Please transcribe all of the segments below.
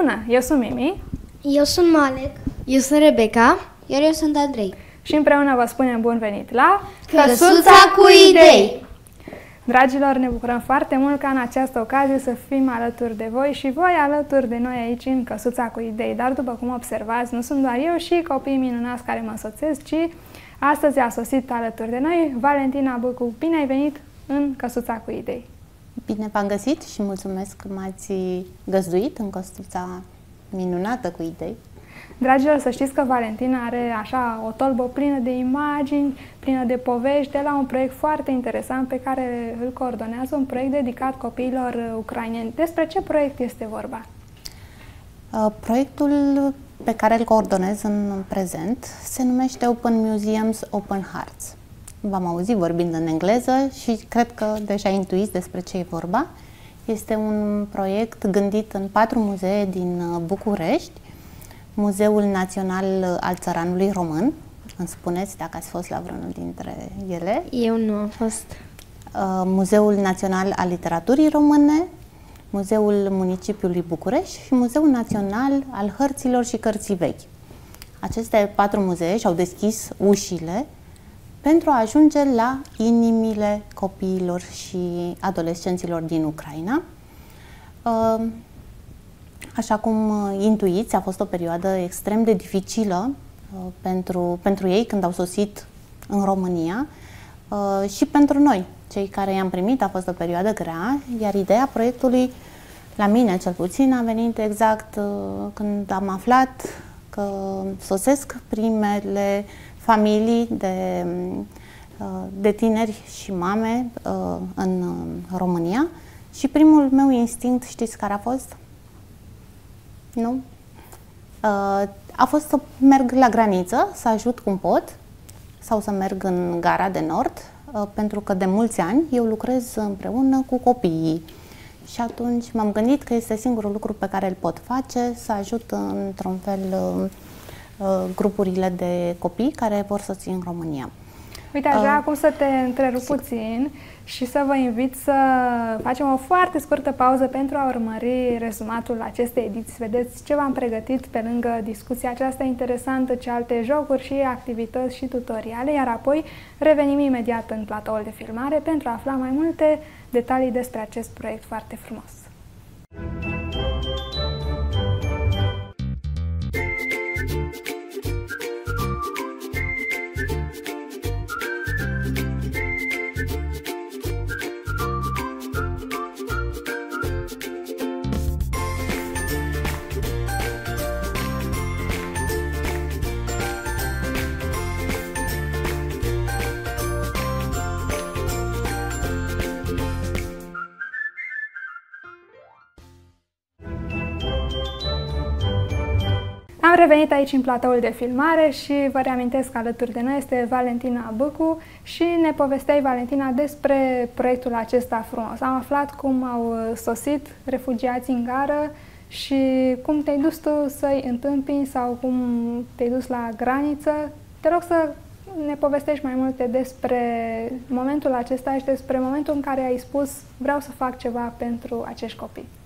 Bună, eu sunt Mimi. Eu sunt Malek. Eu sunt Rebecca. Iar eu sunt Andrei. Și împreună vă spunem bun venit la Căsuța cu idei! Dragilor, ne bucurăm foarte mult ca în această ocazie să fim alături de voi și voi alături de noi aici în Căsuța cu idei. Dar după cum observați, nu sunt doar eu și copiii minunați care mă însoțesc, ci astăzi a sosit alături de noi Valentina Bucu. Bine ai venit în Căsuța cu idei! Bine v-am găsit și mulțumesc că m-ați găzduit în Căsuța minunată cu idei. Dragilor, să știți că Valentina are așa o tolbă plină de imagini, plină de povești, de la un proiect foarte interesant pe care îl coordonează, un proiect dedicat copiilor ucraineni. Despre ce proiect este vorba? Uh, proiectul pe care îl coordonez în prezent se numește Open Museums, Open Hearts. V-am auzit vorbind în engleză și cred că deja intuiți despre ce e vorba. Este un proiect gândit în patru muzee din uh, București, Muzeul Național al Țăranului Român. Îmi spuneți dacă ați fost la vreunul dintre ele. Eu nu am fost. Uh, Muzeul Național al Literaturii Române, Muzeul Municipiului București și Muzeul Național al Hărților și Cărții Vechi. Aceste patru muzee și-au deschis ușile pentru a ajunge la inimile copiilor și adolescenților din Ucraina. Uh, Așa cum uh, intuiți, a fost o perioadă extrem de dificilă uh, pentru, pentru ei când au sosit în România uh, și pentru noi, cei care i-am primit, a fost o perioadă grea, iar ideea proiectului, la mine cel puțin, a venit exact când am aflat că sosesc primele familii de, de tineri și mame în România și primul meu instinct, știți care a fost? Nu? Uh, a fost să merg la graniță, să ajut cum pot, sau să merg în gara de nord, uh, pentru că de mulți ani eu lucrez împreună cu copiii. Și atunci m-am gândit că este singurul lucru pe care îl pot face, să ajut într-un fel uh, grupurile de copii care vor să țin în România. Uite, aș vrea uh, acum să te întrerup puțin și să vă invit să facem o foarte scurtă pauză pentru a urmări rezumatul acestei ediții. Vedeți ce v-am pregătit pe lângă discuția aceasta interesantă, ce alte jocuri și activități și tutoriale, iar apoi revenim imediat în platoul de filmare pentru a afla mai multe detalii despre acest proiect foarte frumos. Am revenit aici în platoul de filmare și vă reamintesc că alături de noi este Valentina Băcu și ne povesteai, Valentina, despre proiectul acesta frumos. Am aflat cum au sosit refugiații în gară și cum te-ai dus tu să-i întâmpini sau cum te-ai dus la graniță. Te rog să ne povestești mai multe despre momentul acesta și despre momentul în care ai spus vreau să fac ceva pentru acești copii.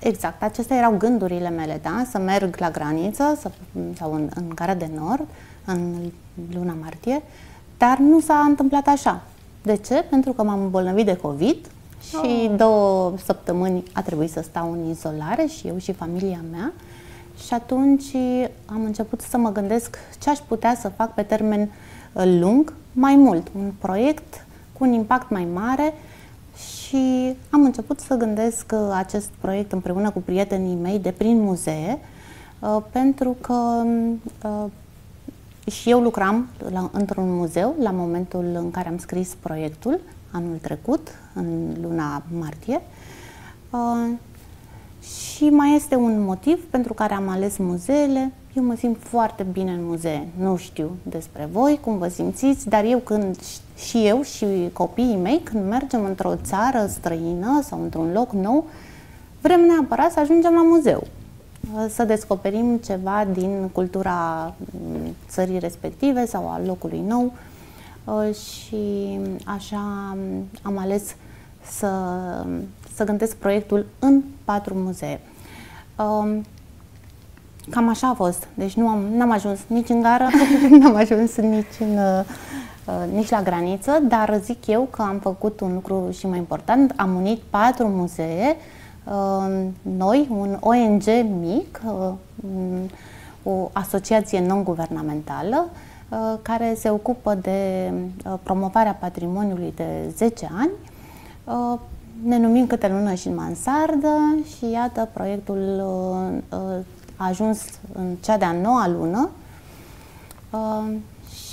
Exact, acestea erau gândurile mele, da? Să merg la graniță să, sau în, în Gara de Nord, în luna martie, dar nu s-a întâmplat așa. De ce? Pentru că m-am îmbolnăvit de COVID și oh. două săptămâni a trebuit să stau în izolare și eu și familia mea. Și atunci am început să mă gândesc ce aș putea să fac pe termen uh, lung, mai mult, un proiect cu un impact mai mare și am început să gândesc uh, acest proiect împreună cu prietenii mei de prin muzee, uh, pentru că uh, și eu lucram la, într-un muzeu la momentul în care am scris proiectul, anul trecut, în luna martie. Și mai este un motiv pentru care am ales muzeele. Eu mă simt foarte bine în muzee. Nu știu despre voi, cum vă simțiți, dar eu când și eu și copiii mei, când mergem într-o țară străină sau într-un loc nou, vrem neapărat să ajungem la muzeu, să descoperim ceva din cultura mm, țării respective sau a locului nou și așa am ales să, să gândesc proiectul în patru muzee. Um, cam așa a fost. Deci nu am, n-am ajuns nici în gară, n-am ajuns nici, în, uh, uh, nici la graniță, dar zic eu că am făcut un lucru și mai important. Am unit patru muzee, uh, noi, un ONG mic, uh, o asociație non-guvernamentală, uh, care se ocupă de uh, promovarea patrimoniului de 10 ani. Uh, ne numim câte lună și în mansardă și iată, proiectul a ajuns în cea de-a noua lună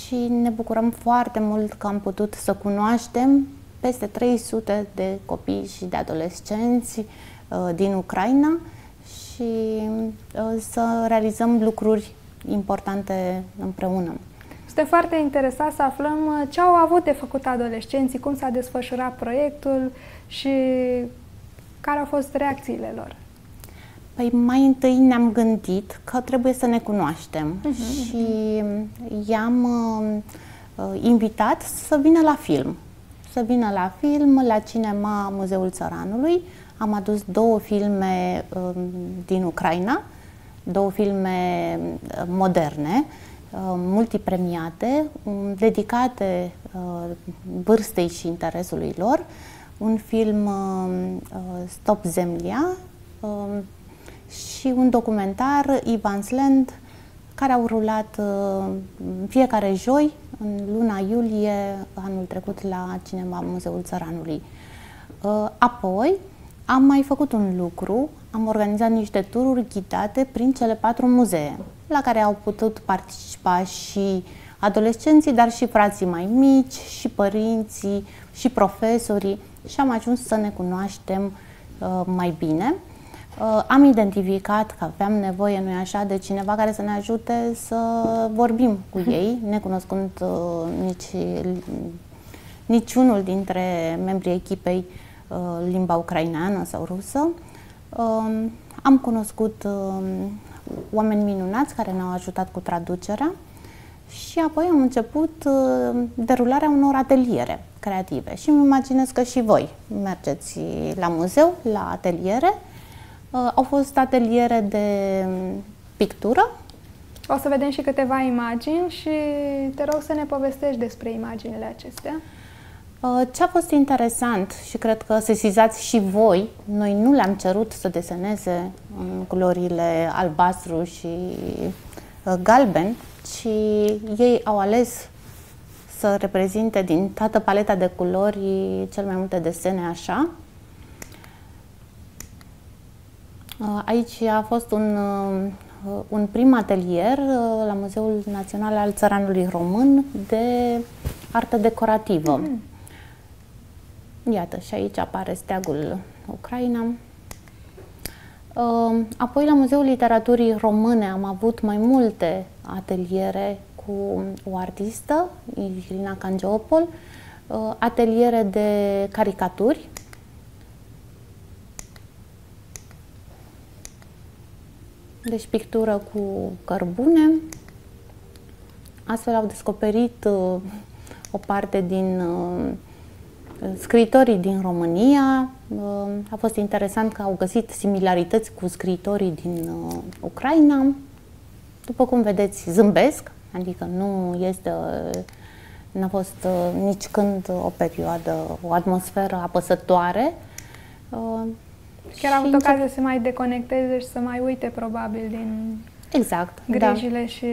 și ne bucurăm foarte mult că am putut să cunoaștem peste 300 de copii și de adolescenți din Ucraina și să realizăm lucruri importante împreună. Este foarte interesat să aflăm uh, ce au avut de făcut adolescenții, cum s-a desfășurat proiectul și care au fost reacțiile lor. Păi mai întâi ne-am gândit că trebuie să ne cunoaștem uh-huh. și i-am uh, uh, invitat să vină la film. Să vină la film, la cinema Muzeul Țăranului. Am adus două filme uh, din Ucraina, două filme uh, moderne, uh, Uh, multipremiate, um, dedicate uh, vârstei și interesului lor, un film uh, Stop Zemlia um, și un documentar Land care au rulat fiecare joi în luna iulie anul trecut la Cinema Muzeul Țăranului. Apoi am mai făcut un lucru, am organizat niște tururi ghidate prin cele patru muzee la care au putut participa și adolescenții, dar și frații mai mici, și părinții, și profesorii și am ajuns să ne cunoaștem uh, mai bine. Uh, am identificat că aveam nevoie, nu așa, de cineva care să ne ajute să vorbim cu ei, necunoscând uh, nici niciunul dintre membrii echipei uh, limba ucraineană sau rusă. Uh, am cunoscut uh, oameni minunați care ne-au ajutat cu traducerea și apoi am început uh, derularea unor ateliere creative și îmi imaginez că și voi mergeți la muzeu, la ateliere. Uh, au fost ateliere de pictură. O să vedem și câteva imagini și te rog să ne povestești despre imaginile acestea. Uh, ce a fost interesant și cred că sesizați și voi, noi nu le-am cerut să deseneze în culorile albastru și uh, galben, ci ei au ales să reprezinte din toată paleta de culori cel mai multe desene așa. Uh, aici a fost un, un prim atelier la Muzeul Național al Țăranului Român de artă decorativă. Mm. Iată, și aici apare steagul Ucraina. Ehm, apoi, la Muzeul Literaturii Române am avut mai multe ateliere cu o artistă, Irina Cangeopol, ehm, ateliere de caricaturi, deci pictură cu cărbune. Astfel au descoperit ehm, o parte din Scriitorii din România, uh, a fost interesant că au găsit similarități cu scriitorii din uh, Ucraina. După cum vedeți, zâmbesc, adică nu este, n-a fost uh, nici când o perioadă, o atmosferă apăsătoare. Chiar au avut ocazia să mai deconecteze și să mai uite probabil din exact, grijile da. și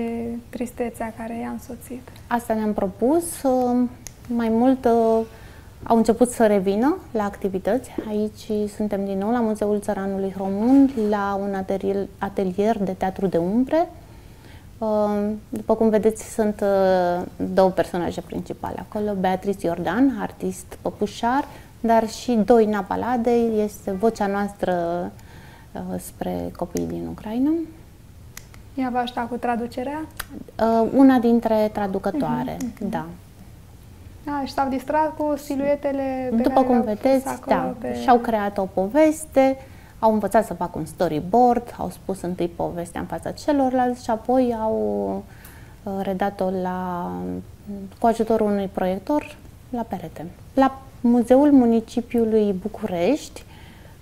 tristețea care i-a însoțit. Asta ne-am propus. Mai mult au început să revină la activități. Aici suntem din nou la Muzeul Țăranului Român, la un atelier, atelier de teatru de umbre. Uh, după cum vedeți, sunt uh, două personaje principale acolo. Beatrice Iordan, artist păpușar, dar și Doina Paladei, este vocea noastră uh, spre copiii din Ucraina. Ea va ajuta cu traducerea? Una dintre traducătoare, uh-huh, uh-huh. da. Da, și s-au distrat cu siluetele pe După cum vedeți, da, pe... și-au creat o poveste, au învățat să facă un storyboard, au spus întâi povestea în fața celorlalți și apoi au uh, redat-o la, cu ajutorul unui proiector la perete. La Muzeul Municipiului București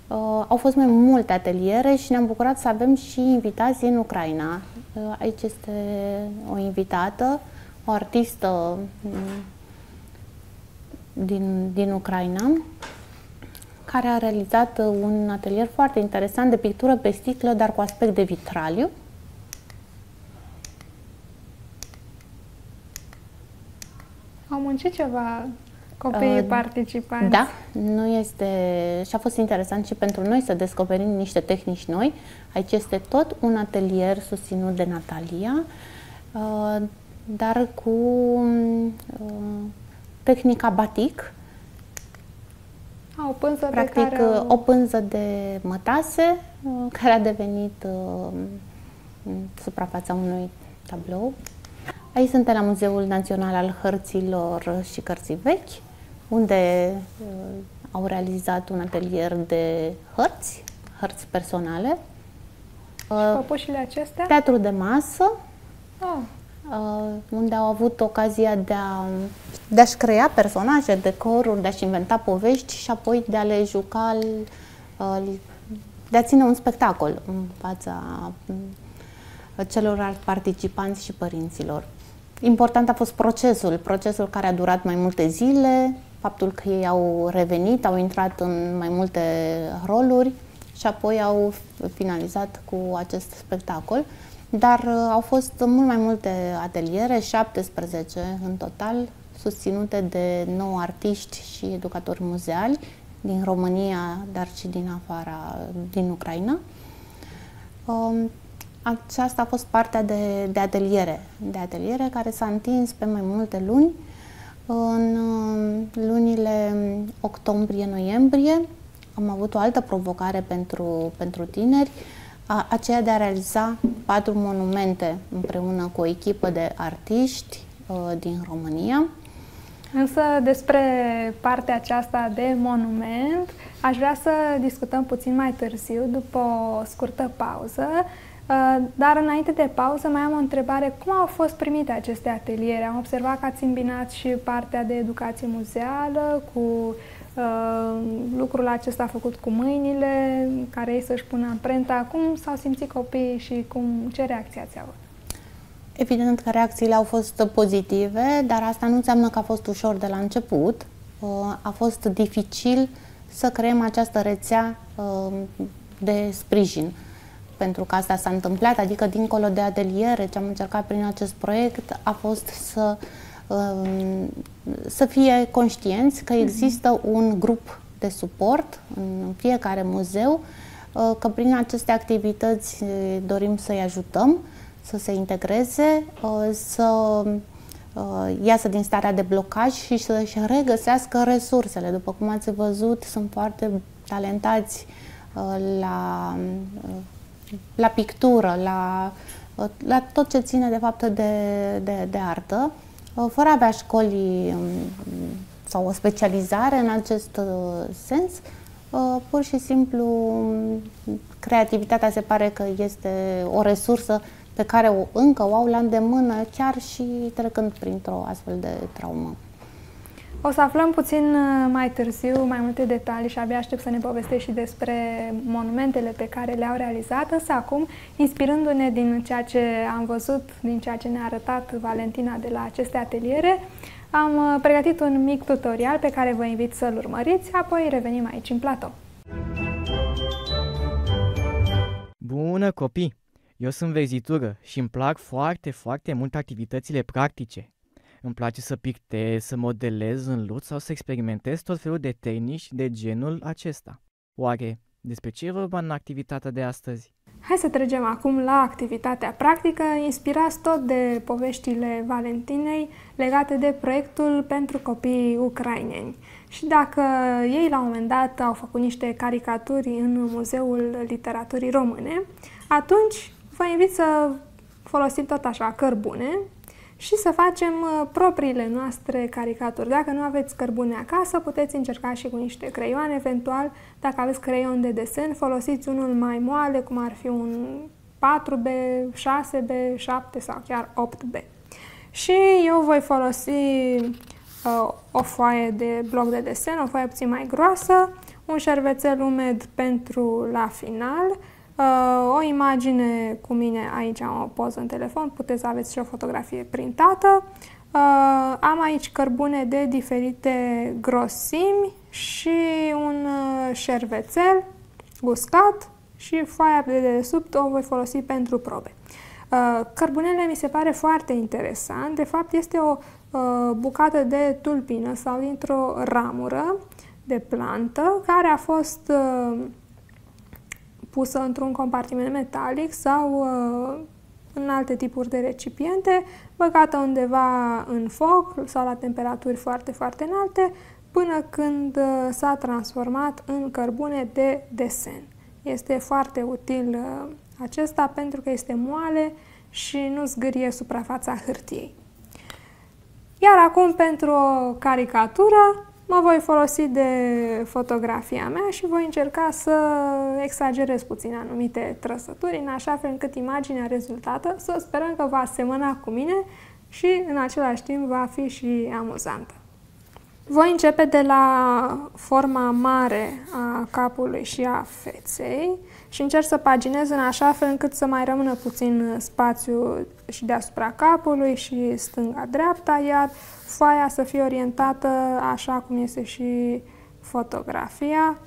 Uh, au fost mai multe ateliere și ne-am bucurat să avem și invitați din Ucraina. Uh, aici este o invitată, o artistă mm, din, din Ucraina, care a realizat un atelier foarte interesant de pictură pe sticlă, dar cu aspect de vitraliu. Au muncit ceva copiii uh, participanți. Da, nu este și a fost interesant și pentru noi să descoperim niște tehnici noi. Aici este tot un atelier susținut de Natalia, uh, dar cu uh, tehnica batic. A, o pânză Practic, de care... o pânză de mătase uh, care a devenit uh, suprafața unui tablou. Aici suntem la Muzeul Național al Hărților și Cărții Vechi, unde uh, au realizat un atelier de hărți, hărți personale. Și uh, păpușile acestea? Teatru de masă, oh. uh, unde au avut ocazia de, a, de a-și crea personaje, decoruri, de a-și inventa povești și apoi de a le juca, uh, de a ține un spectacol în fața uh, celorlalți participanți și părinților. Important a fost procesul, procesul care a durat mai multe zile, faptul că ei au revenit, au intrat în mai multe roluri și apoi au finalizat cu acest spectacol. Dar uh, au fost mult mai multe ateliere, 17 în total, susținute de 9 artiști și educatori muzeali din România, dar și din afara, din Ucraina. Um, aceasta a fost partea de, de ateliere, de ateliere care s-a întins pe mai multe luni. În uh, lunile octombrie-noiembrie am avut o altă provocare pentru, pentru tineri, a, aceea de a realiza patru monumente împreună cu o echipă de artiști uh, din România. Însă despre partea aceasta de monument aș vrea să discutăm puțin mai târziu, după o scurtă pauză, Uh, dar înainte de pauză mai am o întrebare. Cum au fost primite aceste ateliere? Am observat că ați îmbinat și partea de educație muzeală cu uh, lucrul acesta făcut cu mâinile, care ei să-și pună amprenta. Cum s-au simțit copiii și cum, ce reacții ați avut? Evident că reacțiile au fost pozitive, dar asta nu înseamnă că a fost ușor de la început. Uh, a fost dificil să creăm această rețea uh, de sprijin pentru că asta s-a întâmplat, adică dincolo de ateliere, ce am încercat prin acest proiect a fost să, um, să fie conștienți că mhm. există un grup de suport în fiecare muzeu, uh, că prin aceste activități uh, dorim să-i ajutăm să se integreze, uh, să iasă din starea de blocaj și să-și regăsească resursele. După cum ați văzut, sunt foarte talentați la la pictură, la, la tot ce ține de fapt de, de, de artă, fără a avea școli um, sau o specializare în acest uh, sens, uh, pur și simplu um, creativitatea se pare că este o resursă pe care o, încă o au la îndemână chiar și trecând printr-o astfel de traumă. O să aflăm puțin uh, mai târziu mai multe detalii și abia aștept să ne povestești și despre monumentele pe care le-au realizat, însă acum, inspirându-ne din ceea ce am văzut, din ceea ce ne-a arătat Valentina de la aceste ateliere, am uh, pregătit un mic tutorial pe care vă invit să-l urmăriți, apoi revenim aici în platou. Bună copii! Eu sunt verzitură și îmi plac foarte, foarte mult activitățile practice. Îmi place să pictez, să modelez în lut sau să experimentez tot felul de tehnici de genul acesta. Oare despre ce e vorba în activitatea de astăzi? Hai să trecem acum la activitatea practică, inspirați tot de poveștile Valentinei legate de proiectul pentru copiii ucraineni. Și dacă ei la un moment dat au făcut niște caricaturi în Muzeul Literaturii Române, atunci vă invit să folosim tot așa cărbune și să facem uh, propriile noastre caricaturi. Dacă nu aveți cărbune acasă, puteți încerca și cu niște creioane, eventual, dacă aveți creion de desen, folosiți unul mai moale, cum ar fi un 4B, 6B, 7 sau chiar 8B. Și eu voi folosi uh, o foaie de bloc de desen, o foaie puțin mai groasă, un șervețel umed pentru la final, uh, o imagine cu mine, aici am o poză în telefon, puteți să aveți și o fotografie printată, Uh, am aici cărbune de diferite grosimi și un uh, șervețel uscat și foaia de dedesubt o voi folosi pentru probe. Uh, cărbunele mi se pare foarte interesant. De fapt, este o uh, bucată de tulpină sau dintr-o ramură de plantă care a fost uh, pusă într-un compartiment metalic sau uh, în alte tipuri de recipiente, băgată undeva în foc sau la temperaturi foarte, foarte înalte, până când uh, s-a transformat în cărbune de desen. Este foarte util uh, acesta pentru că este moale și nu zgârie suprafața hârtiei. Iar acum pentru o caricatură mă voi folosi de fotografia mea și voi încerca să exagerez puțin anumite trăsături, în așa fel încât imaginea rezultată să sperăm că va asemăna cu mine și în același timp va fi și amuzantă. Voi începe de la forma mare a capului și a feței și încerc să paginez în așa fel încât să mai rămână puțin spațiu și deasupra capului și stânga-dreapta, iar foaia să fie orientată așa cum este și fotografia,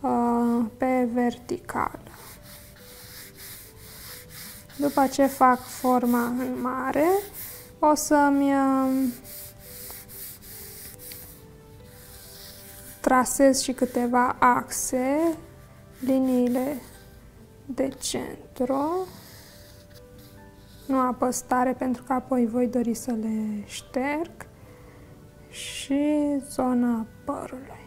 uh, pe vertical. După ce fac forma în mare, o să-mi trasez și câteva axe, liniile de centru, nu apăs tare pentru că apoi voi dori să le șterg și zona părului.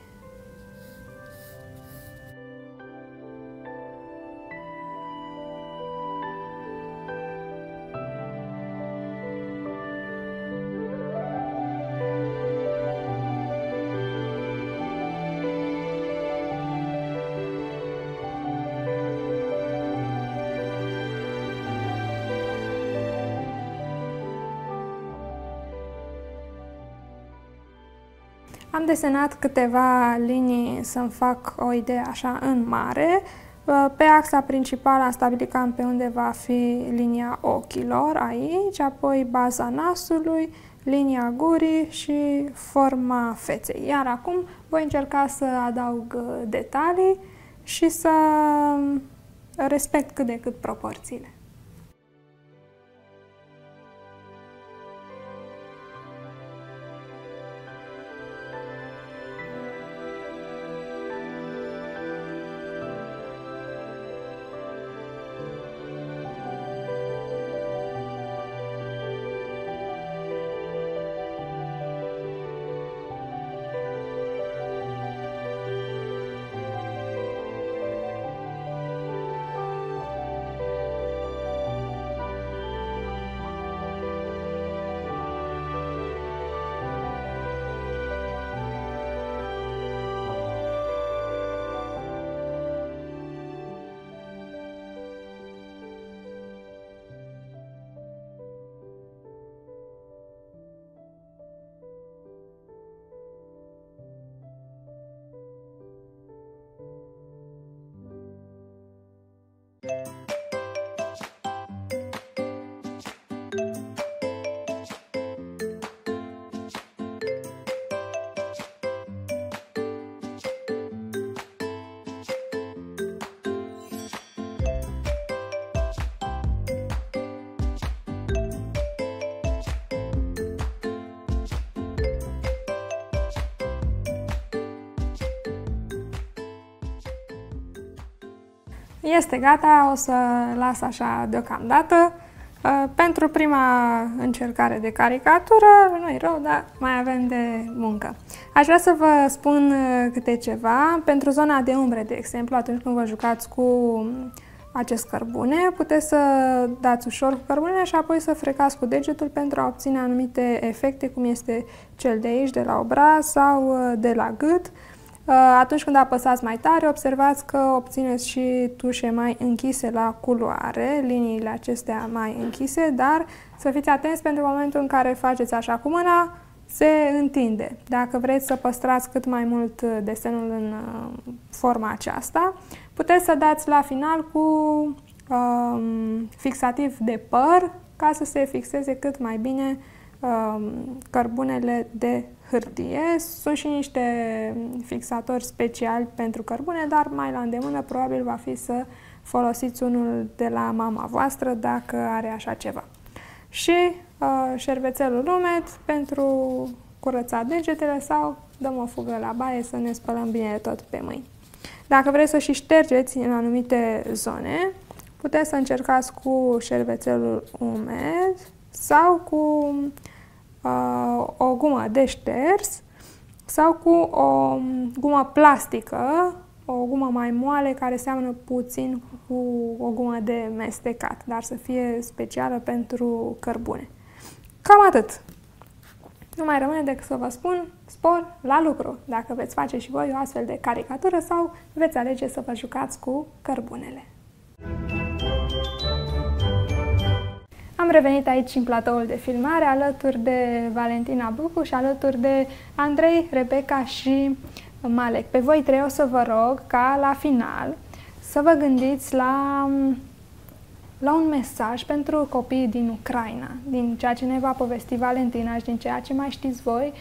Am desenat câteva linii să-mi fac o idee așa în mare. Pe axa principală am stabilit cam pe unde va fi linia ochilor, aici, apoi baza nasului, linia gurii și forma feței. Iar acum voi încerca să adaug detalii și să respect cât de cât proporțiile. Este gata, o să las așa deocamdată. Uh, pentru prima încercare de caricatură, nu-i rău, dar mai avem de muncă. Aș vrea să vă spun uh, câte ceva. Pentru zona de umbre, de exemplu, atunci când vă jucați cu acest cărbune, puteți să dați ușor cu cărbunele și apoi să frecați cu degetul pentru a obține anumite efecte, cum este cel de aici, de la obraz sau uh, de la gât. Uh, atunci când apăsați mai tare, observați că obțineți și tușe mai închise la culoare, liniile acestea mai închise, dar să fiți atenți pentru momentul în care faceți așa cu mâna, se întinde. Dacă vreți să păstrați cât mai mult desenul în forma aceasta, puteți să dați la final cu um, fixativ de păr ca să se fixeze cât mai bine um, cărbunele de hârtie. Sunt și niște fixatori speciali pentru cărbune, dar mai la îndemână probabil va fi să folosiți unul de la mama voastră dacă are așa ceva. Și uh, șervețelul umed pentru curățat degetele sau dăm o fugă la baie să ne spălăm bine tot pe mâini. Dacă vreți să și ștergeți în anumite zone, puteți să încercați cu șervețelul umed sau cu uh, o gumă de șters sau cu o gumă plastică, o gumă mai moale care seamănă puțin cu o gumă de mestecat, dar să fie specială pentru cărbune. Cam atât. Nu mai rămâne decât să vă spun spor la lucru, dacă veți face și voi o astfel de caricatură sau veți alege să vă jucați cu cărbunele. Am revenit aici în platoul de filmare alături de Valentina Bucu și alături de Andrei, Rebecca și Malek. Pe voi trei o să vă rog ca la final să vă gândiți la, la un mesaj pentru copiii din Ucraina, din ceea ce ne va povesti Valentina și din ceea ce mai știți voi.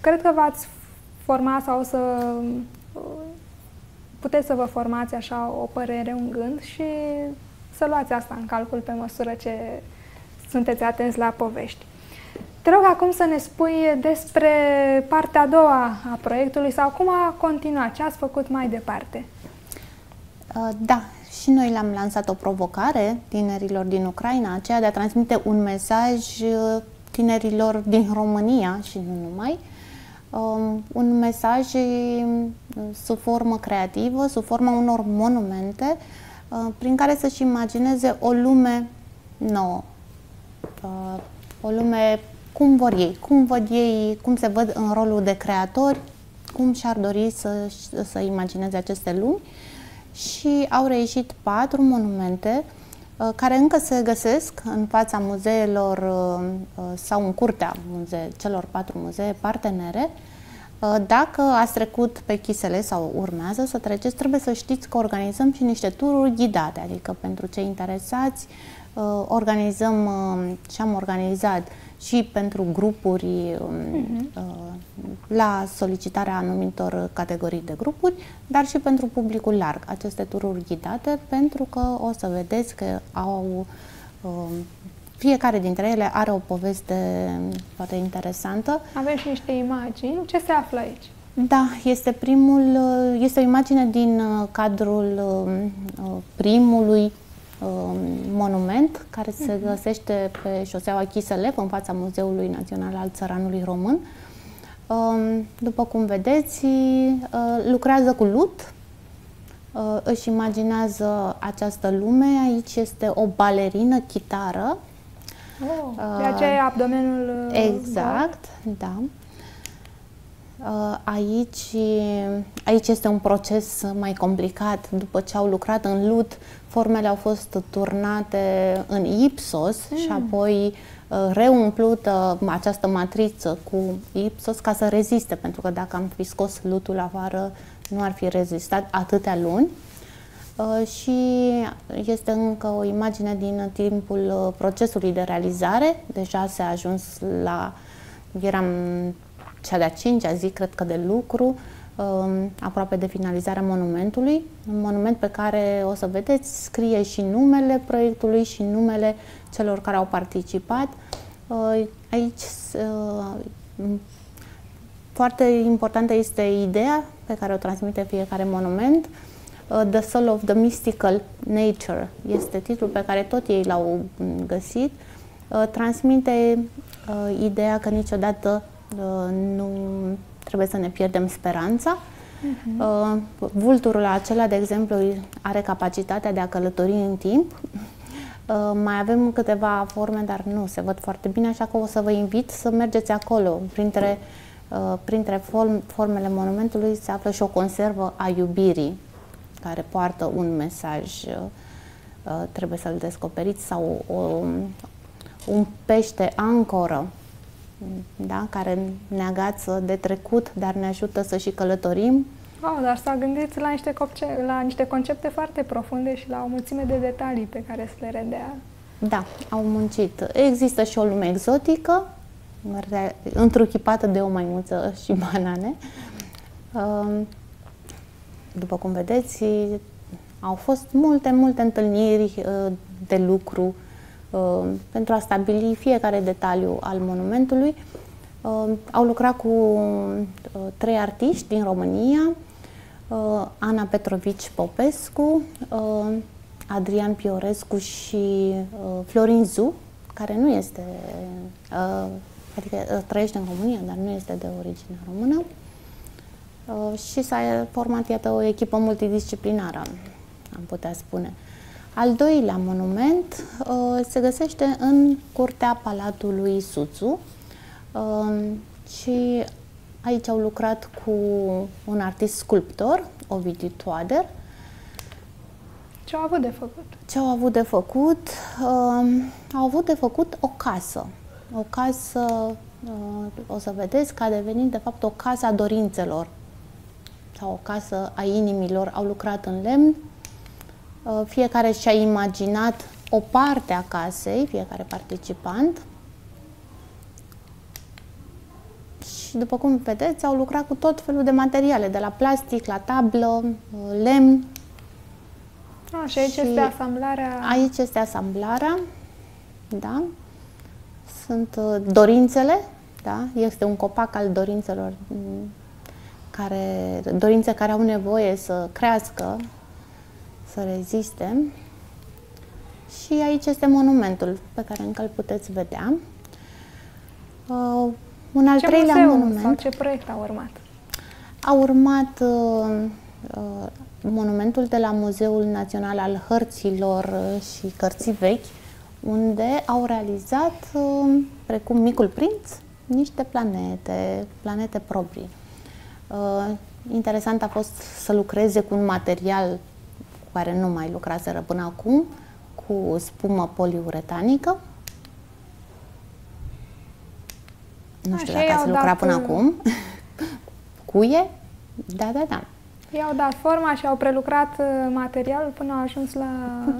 Cred că v-ați forma sau o să puteți să vă formați așa o părere, un gând și să luați asta în calcul pe măsură ce sunteți atenți la povești. Te rog acum să ne spui despre partea a doua a proiectului sau cum a continuat, ce ați făcut mai departe. Uh, da, și noi le-am lansat o provocare tinerilor din Ucraina, aceea de a transmite un mesaj uh, tinerilor din România și nu numai, um, un mesaj uh, sub formă creativă, sub forma unor monumente, prin care să-și imagineze o lume nouă, o lume cum vor ei, cum văd ei, cum se văd în rolul de creatori, cum și-ar dori să, să imagineze aceste lumi? Și au reieșit patru monumente uh, care încă se găsesc în fața muzeelor uh, uh, sau în curtea muze- celor patru muzee partenere. Dacă ați trecut pe Chisele sau urmează să treceți, trebuie să știți că organizăm și niște tururi ghidate, adică pentru cei interesați organizăm și am organizat și pentru grupuri uh-huh. la solicitarea anumitor categorii de grupuri, dar și pentru publicul larg. Aceste tururi ghidate pentru că o să vedeți că au um, fiecare dintre ele are o poveste foarte interesantă. Avem și niște imagini. Ce se află aici? Da, este primul, este o imagine din uh, cadrul um, uh, primului Um, monument care se mhm. găsește pe șoseaua Chiselev, în fața Muzeului Național al Țăranului Român. Um, după cum vedeți, uh, lucrează cu lut, uh, își imaginează această lume. Aici este o balerină chitară. Oh, de aceea e abdomenul... Uh, exact, da. Aici, aici este un proces mai complicat. După ce au lucrat în lut, formele au fost turnate în ipsos mm. și apoi uh, reumplută această matriță cu ipsos ca să reziste, pentru că dacă am fi scos lutul afară, nu ar fi rezistat atâtea luni. Uh, și este încă o imagine din timpul uh, procesului de realizare. Deja s-a ajuns la, eram cea de-a cincea zi, cred că, de lucru, Um, aproape de finalizarea monumentului, un monument pe care o să vedeți scrie și numele proiectului și numele celor care au participat. Uh, aici uh, foarte importantă este ideea pe care o transmite fiecare monument. Uh, the Soul of the Mystical Nature este titlul pe care tot ei l-au găsit. Transmite ideea că niciodată nu trebuie să ne pierdem speranța. Uh-huh. Vulturul acela, de exemplu, are capacitatea de a călători în timp. Uh, mai avem câteva forme, dar nu se văd foarte bine, așa că o să vă invit să mergeți acolo. Printre, uh, printre form, formele monumentului se află și o conservă a iubirii, care poartă un mesaj, uh, trebuie să-l descoperiți, sau o, un pește ancoră da? care ne agață de trecut, dar ne ajută să și călătorim. Wow, dar s-a gândit la niște, copce- la niște concepte foarte profunde și la o mulțime de detalii pe care să le redea. Da, au muncit. Există și o lume exotică, întruchipată de o maimuță și banane. Um, după cum vedeți, au fost multe, multe întâlniri uh, de lucru uh, pentru a stabili fiecare detaliu al monumentului. Uh, au lucrat cu trei artiști din România, Ana Petrovici Popescu, Adrian Piorescu și Florin Zu, care nu este, adică trăiește în România, dar nu este de origine română. Și s-a format, iată, o echipă multidisciplinară am putea spune. Al doilea monument uh, se găsește în curtea Palatului Suțu uh, și aici au lucrat cu un artist sculptor, Ovidiu Toader. Ce au avut de făcut? Ce au avut de făcut? Uh, au avut de făcut o casă. O casă, uh, o să vedeți, că a devenit de fapt o casă a dorințelor sau o casă a inimilor. Au lucrat în lemn, Uh, fiecare și-a imaginat o parte a casei, fiecare participant. Și după cum vedeți, au lucrat cu tot felul de materiale, de la plastic, la tablă, uh, lemn. A, și aici și este asamblarea... Aici este asamblarea, da. Sunt uh, dorințele, da. Este un copac al dorințelor mm, care, dorințe care au nevoie să crească, să reziste. Și aici este monumentul pe care încă îl puteți vedea. Uh, un al ce treilea muzeu monument. Sau ce proiect a urmat? A urmat uh, uh, monumentul de la Muzeul Național al Hărților uh, și Cărții Vechi, unde au realizat, uh, precum Micul Prinț, niște planete, planete proprii. Uh, interesant a fost să lucreze cu un material care nu mai lucraseră până acum, cu spumă poliuretanică. Nu știu dacă ați lucrat până uh, acum. Cuie? Da, da, da. I-au dat forma și au prelucrat uh, materialul până au ajuns la...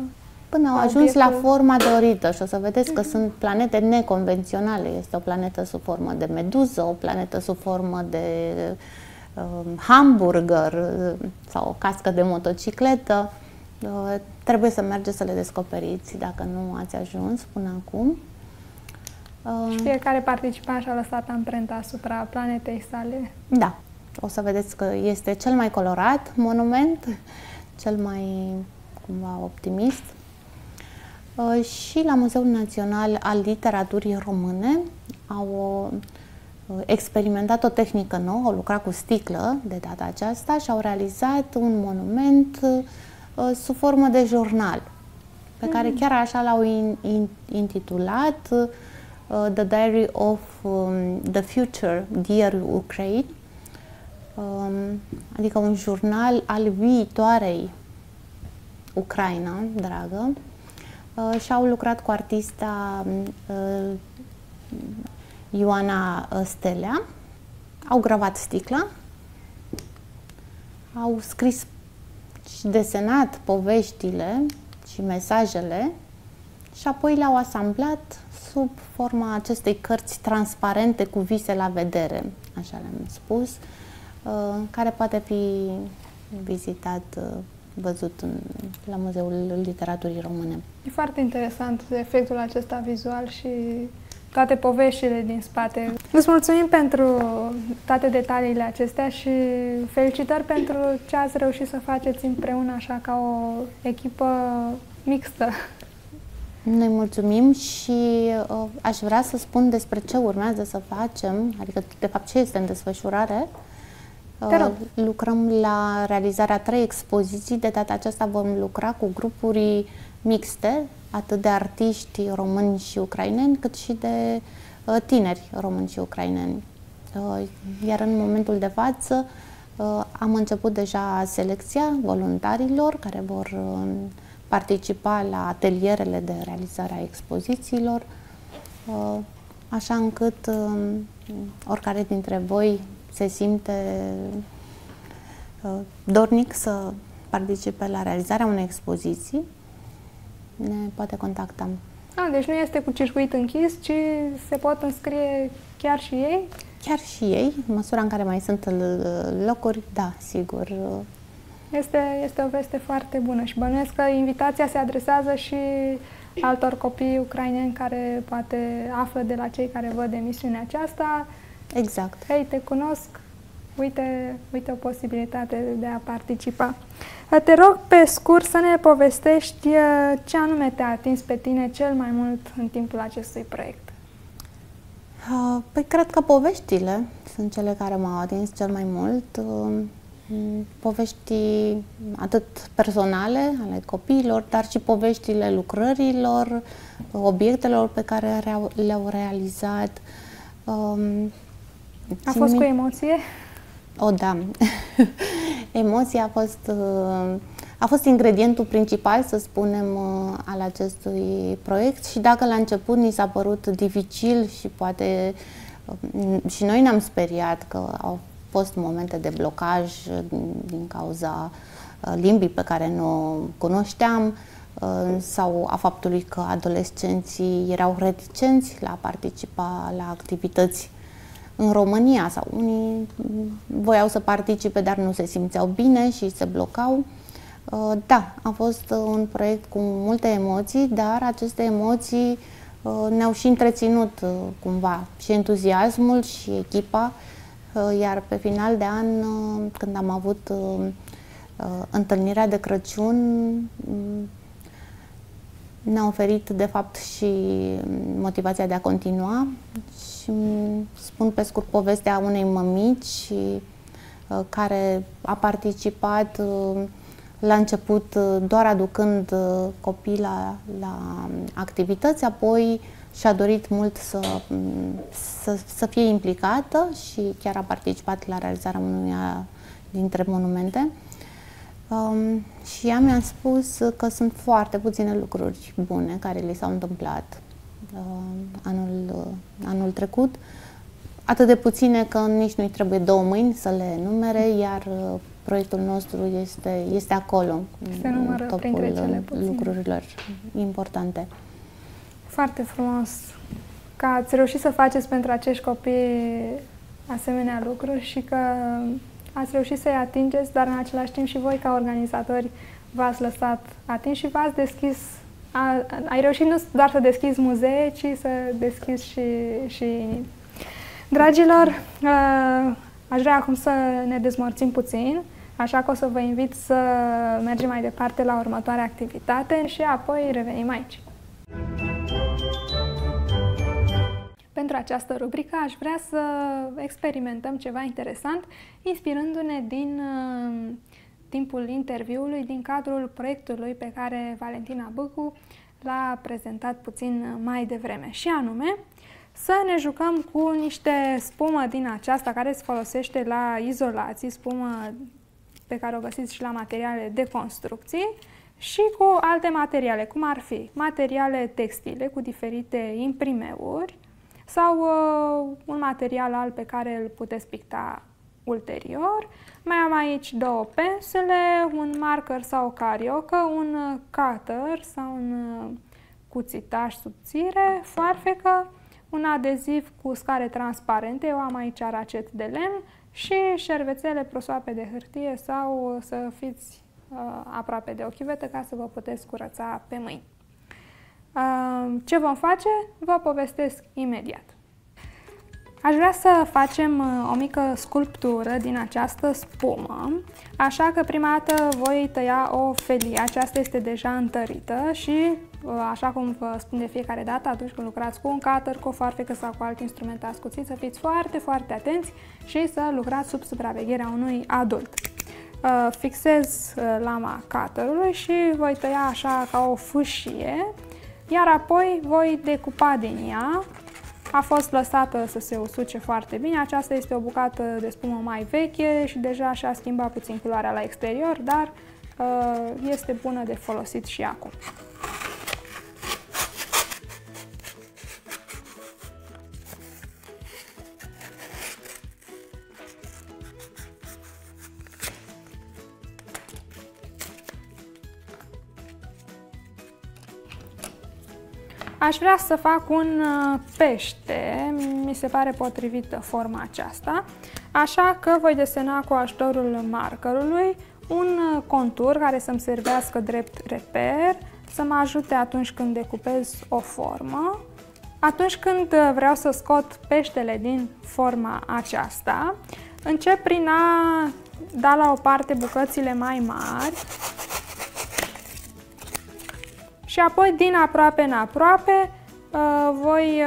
Până au ajuns obiectul. la forma dorită și o să vedeți că mm-hmm. sunt planete neconvenționale. Este o planetă sub formă de meduză, o planetă sub formă de uh, hamburger uh, sau o cască de motocicletă. Uh, trebuie să mergeți să le descoperiți dacă nu ați ajuns până acum. Uh, și fiecare participant și-a lăsat amprenta asupra planetei sale. Da. O să vedeți că este cel mai colorat monument, cel mai cumva optimist. Uh, și la Muzeul Național al Literaturii Române au experimentat o tehnică nouă, au lucrat cu sticlă de data aceasta și au realizat un monument Uh, sub formă de jurnal, pe care chiar așa l-au in, in, intitulat uh, The Diary of um, the Future, Dear Ukraine, um, adică un jurnal al viitoarei Ucraina, dragă, uh, și au lucrat cu artista uh, Ioana Stelea, au gravat sticla, au scris și desenat poveștile și mesajele și apoi le-au asamblat sub forma acestei cărți transparente cu vise la vedere, așa le-am spus, uh, care poate fi vizitat, uh, văzut în, la Muzeul Literaturii Române. E foarte interesant efectul acesta vizual și toate poveștile din spate. Îți mulțumim pentru toate detaliile acestea și felicitări pentru ce ați reușit să faceți împreună așa ca o echipă mixtă. Noi mulțumim și uh, aș vrea să spun despre ce urmează să facem, adică de fapt ce este în desfășurare. Uh, lucrăm la realizarea trei expoziții. De data aceasta vom lucra cu grupuri mixte atât de artiști români și ucraineni, cât și de uh, tineri români și ucraineni. Uh, iar în momentul de față uh, am început deja selecția voluntarilor care vor participa la atelierele de realizare a expozițiilor. așa încât uh, oricare dintre voi se simte uh, dornic să participe la realizarea unei expoziții, ne poate contacta. A, deci nu este cu circuit închis, ci se pot înscrie chiar și ei? Chiar și ei, în măsura în care mai sunt locuri, da, sigur. Este, este o veste foarte bună și bănuiesc că invitația se adresează și altor copii ucraineni care poate află de la cei care văd emisiunea aceasta. Exact. Hei, te cunosc, uite, uite o posibilitate de a participa. Te rog pe scurt să ne povestești uh, ce anume te-a atins pe tine cel mai mult în timpul acestui proiect. Uh, păi cred că poveștile sunt cele care m-au atins cel mai mult. Uh, povești atât personale ale copiilor, dar și poveștile lucrărilor, obiectelor pe care le-au realizat. Um, a fost cu emoție? O, da. Emoția a fost, a fost ingredientul principal, să spunem, al acestui proiect și dacă la început ni s-a părut dificil și poate și noi ne-am speriat că au fost momente de blocaj din cauza limbii pe care nu o cunoșteam sau a faptului că adolescenții erau reticenți la a participa la activități în România sau unii voiau să participe, dar nu se simțeau bine și se blocau. Uh, da, a fost un proiect cu multe emoții, dar aceste emoții uh, ne-au și întreținut uh, cumva și entuziasmul și echipa, iar pe final de an, când am avut întâlnirea de Crăciun, mm, ne-a oferit de fapt și motivația de a continua și spun pe scurt povestea unei mămici uh, care a participat uh, la început uh, doar aducând copii la, la activități, apoi și-a dorit mult să, să, să fie implicată și chiar a participat la realizarea unuia dintre monumente. Um, și ea mi-a spus că sunt foarte puține lucruri bune care li s-au întâmplat uh, anul, uh, anul trecut, atât de puține că nici nu-i trebuie două mâini să le numere, iar uh, proiectul nostru este, este acolo, Se numără în topul cele lucrurilor importante. Foarte frumos că ați reușit să faceți pentru acești copii asemenea lucruri și că ați reușit să-i atingeți, dar în același timp și voi ca organizatori v-ați lăsat atins și v-ați deschis, a, ai reușit nu doar să deschizi muzee, ci să deschizi și, și Dragilor, aș vrea acum să ne dezmorțim puțin, așa că o să vă invit să mergem mai departe la următoarea activitate și apoi revenim aici. Pentru această rubrică aș vrea să experimentăm ceva interesant, inspirându-ne din uh, timpul interviului, din cadrul proiectului pe care Valentina Băcu l-a prezentat puțin mai devreme. Și anume, să ne jucăm cu niște spumă din aceasta care se folosește la izolații, spumă pe care o găsiți și la materiale de construcții, și cu alte materiale, cum ar fi materiale textile cu diferite imprimeuri, sau uh, un material alt pe care îl puteți picta ulterior. Mai am aici două pensule, un marker sau o cariocă, un uh, cutter sau un uh, cuțitaș subțire, foarfecă, un adeziv cu scare transparente, eu am aici racet de lemn și șervețele prosoape de hârtie sau uh, să fiți uh, aproape de o chivetă ca să vă puteți curăța pe mâini. Ce vom face? Vă povestesc imediat. Aș vrea să facem uh, o mică sculptură din această spumă, așa că prima dată voi tăia o felie, aceasta este deja întărită și, uh, așa cum vă spun de fiecare dată, atunci când lucrați cu un cutter, cu o farfecă sau cu alt instrument ascuțit, să fiți foarte, foarte atenți și să lucrați sub supravegherea unui adult. Uh, fixez lama cutterului și voi tăia așa ca o fâșie iar apoi voi decupa din ea. A fost lăsată să se usuce foarte bine. Aceasta este o bucată de spumă mai veche și deja și-a schimbat puțin culoarea la exterior, dar uh, este bună de folosit și acum. Aș vrea să fac un uh, pește, mi se pare potrivită forma aceasta, așa că voi desena cu ajutorul markerului un uh, contur care să-mi servească drept reper, să mă ajute atunci când decupez o formă. Atunci când uh, vreau să scot peștele din forma aceasta, încep prin a da la o parte bucățile mai mari și apoi din aproape în aproape uh, voi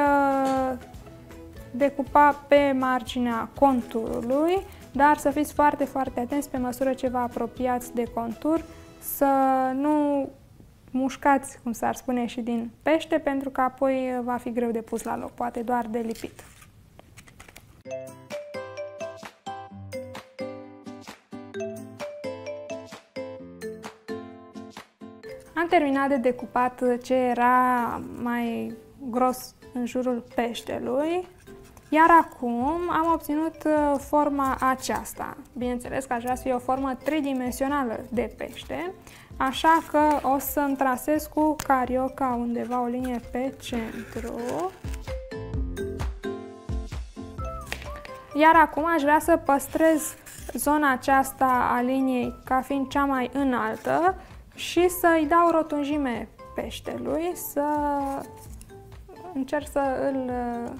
decupa pe marginea conturului dar să fiți foarte, foarte atenți pe măsură ce vă apropiați de contur, să nu mușcați, cum s-ar spune, și din pește, pentru că apoi va fi greu de pus la loc, poate doar de lipit. Am terminat de decupat ce era mai gros în jurul peștelui. Iar acum am obținut uh, forma aceasta. Bineînțeles că aș vrea să fie o formă tridimensională de pește, așa că o să-mi trasez cu carioca undeva o linie pe centru. Iar acum aș vrea să păstrez zona aceasta a liniei ca fiind cea mai înaltă și să-i dau rotunjime peștelui, să încerc să îl uh,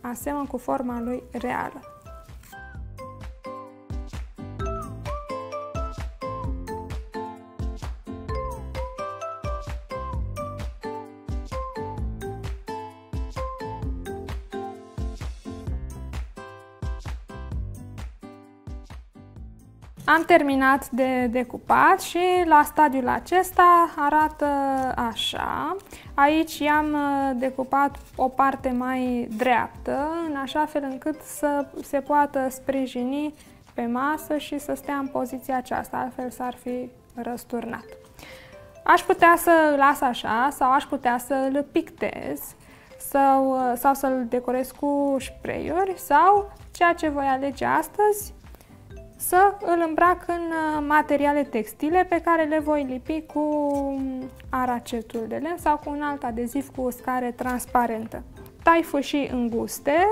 asemăn cu forma lui reală. Am terminat de decupat și la stadiul acesta arată așa. Aici i-am uh, decupat o parte mai dreaptă, în așa fel încât să se poată sprijini pe masă și să stea în poziția aceasta, altfel s-ar fi răsturnat. Aș putea să îl las așa sau aș putea să îl pictez sau, uh, sau să-l decorez cu spray sau ceea ce voi alege astăzi, să îl îmbrac în uh, materiale textile pe care le voi lipi cu um, aracetul de lemn sau cu un alt adeziv cu uscare transparentă. Tai fâșii înguste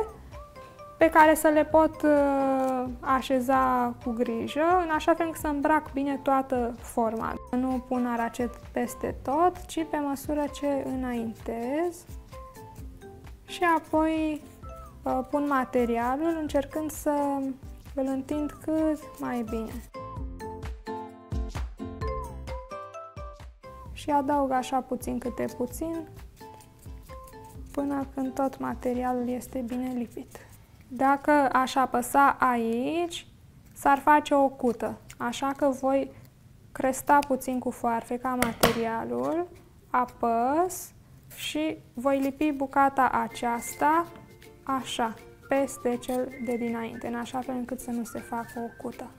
pe care să le pot uh, așeza cu grijă, în așa fel să îmbrac bine toată forma. Nu pun aracet peste tot, ci pe măsură ce înaintez și apoi uh, pun materialul încercând să îl întind cât mai bine. Și adaug așa puțin câte puțin până când tot materialul este bine lipit. Dacă aș apăsa aici, s-ar face o cută, așa că voi cresta puțin cu foarfeca materialul, apăs și voi lipi bucata aceasta așa peste cel de dinainte, în așa fel încât să nu se facă o cută.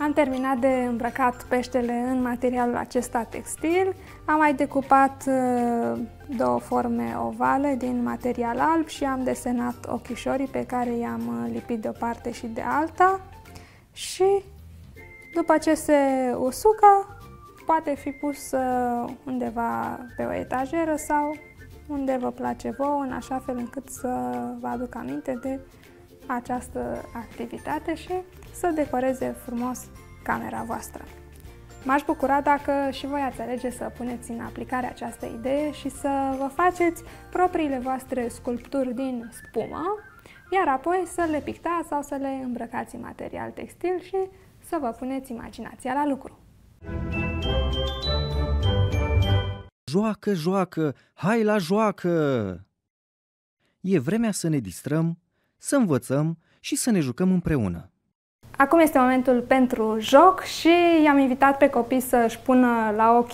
Am terminat de îmbrăcat peștele în materialul acesta textil. Am mai decupat uh, două forme ovale din material alb și am desenat ochișorii pe care i-am uh, lipit de o parte și de alta. Și după ce se usucă, poate fi pus uh, undeva pe o etajeră sau unde vă place vouă, în așa fel încât să vă aduc aminte de această activitate și să decoreze frumos camera voastră. M-aș bucura dacă și voi ați alege să puneți în aplicare această idee și să vă faceți propriile voastre sculpturi din spumă, iar apoi să le pictați sau să le îmbrăcați în material textil și să vă puneți imaginația la lucru. Joacă, joacă, hai la joacă! E vremea să ne distrăm, să învățăm și să ne jucăm împreună. Acum este momentul pentru joc și i-am invitat pe copii să-și pună la ochi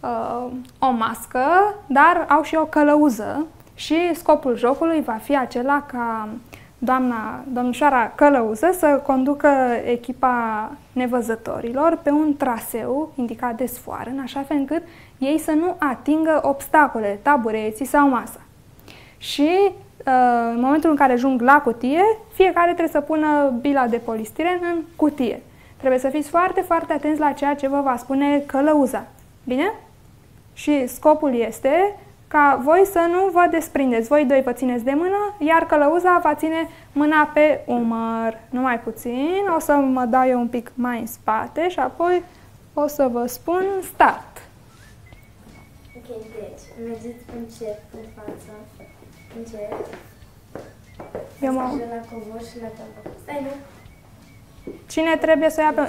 uh, o mască, dar au și o călăuză și scopul jocului va fi acela ca doamna, domnișoara Călăuză să conducă echipa nevăzătorilor pe un traseu indicat de sfoară, în așa fel încât ei să nu atingă obstacole, tabureții sau masa. Și uh, în momentul în care ajung la cutie, fiecare trebuie să pună bila de polistiren în cutie. Trebuie să fiți foarte, foarte atenți la ceea ce vă va spune călăuza. Bine? Și scopul este ca voi să nu vă desprindeți. Voi doi vă țineți de mână, iar călăuza va ține mâna pe umăr. Numai puțin, o să mă dau eu un pic mai în spate și apoi o să vă spun start. Ok, deci, mergeți încet în față, încet. Eu mă... Ajung la covor și la capăt. Stai, nu? Cine trebuie să ia pe...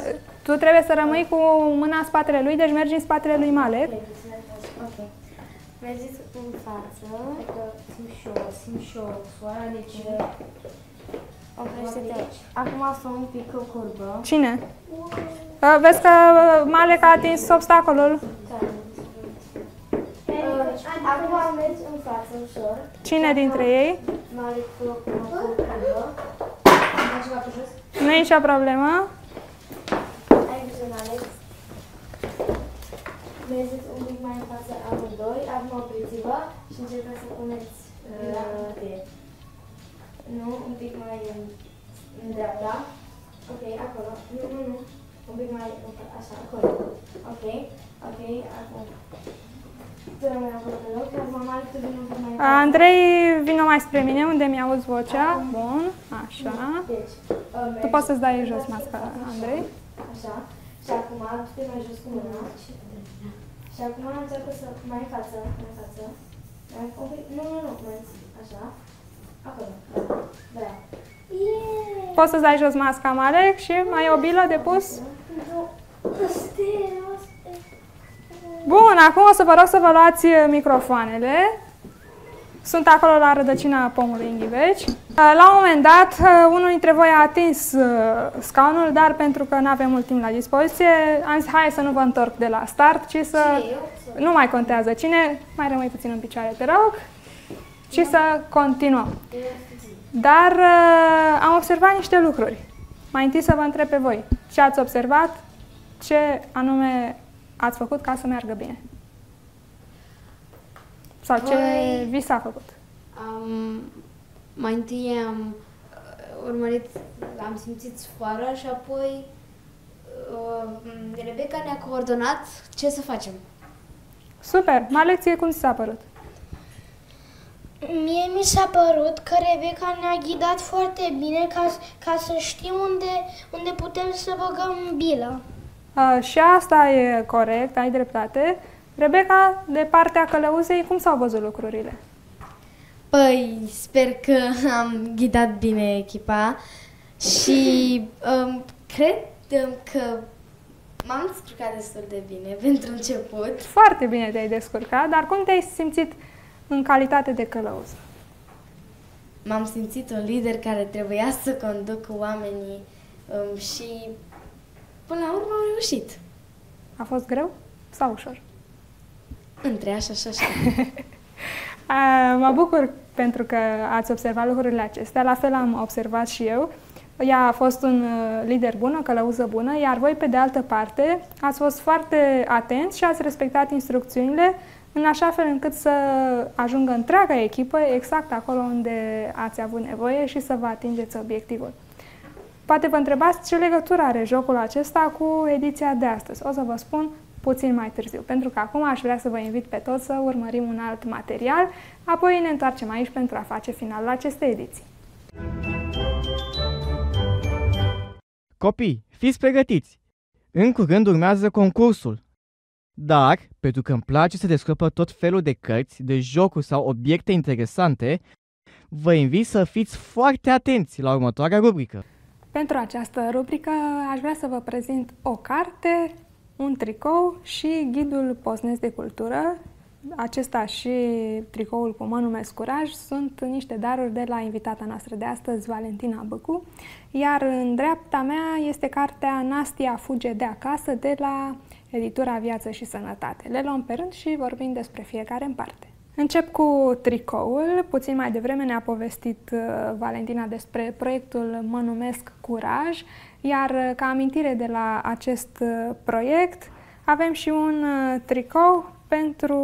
Tu trebuie să rămâi cu mâna în spatele lui, deci mergi în spatele lui Malek. Ok, deci la față. Ok. Mergeți în față, că simt și eu, simt și eu soara, deci... Oprește-te aici. Acum fă un pic o curbă. Cine? Uh, Vezi că uh, Malek a atins obstacolul. Uh, Acum mergi în față ușor. Cine dintre ei? Mare cu o curbă. Mai ceva pe jos? Nu e nicio problemă. Ai grijă, Alex. Mergeți un pic mai în față amândoi, acum opriți-vă și încercați să puneți uh, Nu, un pic mai în, în dreapta. Ok, acolo. Nu, nu, nu. Un pic mai în fa- așa, acolo. Ok, ok, acum. Andrei, vină mai spre mine, unde mi-auzi vocea. Bun, așa. Deci, uh, Tu mergi poți să-ți dai jos așa, masca, așa, Andrei. Așa. Și acum du-te mai jos cu mâna. Și acum încearcă să mai în față, mai în față. Mai un pic. Nu, nu, nu, mai așa. Acolo. Bravo. Yeah! Poți să-ți dai jos masca, Malek, și mai e o bilă de pus. Bun, acum o să vă rog să vă luați uh, microfoanele. Sunt acolo la rădăcina pomului în ghiveci. Uh, La un moment dat, uh, unul dintre voi a atins uh, scaunul, dar pentru că nu avem mult timp la dispoziție, am zis, hai să nu vă întorc de la start, ci să... Nu mai contează cine, mai rămâi puțin în picioare, te rog, și să continuăm. Dar uh, am observat niște lucruri. Mai întâi să vă întreb pe voi. Ce ați observat? Ce anume ați făcut ca să meargă bine? Sau ce Păi- vi s-a făcut? Am, mai întâi am uh, urmărit, am simțit sfoara și apoi uh, Rebecca ne-a coordonat ce să facem. Super! Malek, ție cum ți s-a părut? Mie mi s-a părut că Rebecca ne-a ghidat foarte bine ca, ca să știm unde, unde putem să băgăm bila. Uh, și asta e corect, ai dreptate. Rebecca, de partea călăuzei, cum s-au văzut lucrurile? Păi, sper că am ghidat bine echipa și um, cred um, că m-am descurcat destul de bine pentru început. Foarte bine te-ai descurcat, dar cum te-ai simțit în calitate de călăuză? M-am simțit un lider care trebuia să conducă oamenii um, și până la urmă am reușit. A fost greu sau ușor? Între așa și așa. A, Mă bucur pentru că ați observat lucrurile acestea, la fel am observat și eu. Ea a fost un uh, lider bun, o călăuză bună, iar voi, pe de altă parte, ați fost foarte atenți și ați respectat instrucțiunile în așa fel încât să ajungă întreaga echipă exact acolo unde ați avut nevoie și să vă atingeți obiectivul. Poate vă întrebați ce legătură are jocul acesta cu ediția de astăzi. O să vă spun puțin mai târziu, pentru că acum aș vrea să vă invit pe toți să urmărim un alt material, apoi ne întoarcem aici pentru a face finalul acestei ediții. Copii, fiți pregătiți! În curând urmează concursul. Dar, pentru că îmi place să descoper tot felul de cărți, de jocuri sau obiecte interesante, vă invit să fiți foarte atenți la următoarea rubrică. Pentru această rubrică aș vrea să vă prezint o carte, un tricou și ghidul Poznesc de Cultură. Acesta și tricoul cu Mă numesc Curaj sunt niște daruri de la invitata noastră de astăzi, Valentina Băcu, iar în dreapta mea este cartea Nastia fuge de acasă de la editura Viață și Sănătate. Le luăm pe rând și vorbim despre fiecare în parte. Încep cu tricoul. Puțin mai devreme ne-a povestit uh, Valentina despre proiectul Mă numesc Curaj, iar uh, ca amintire de la acest uh, proiect avem și un tricou pentru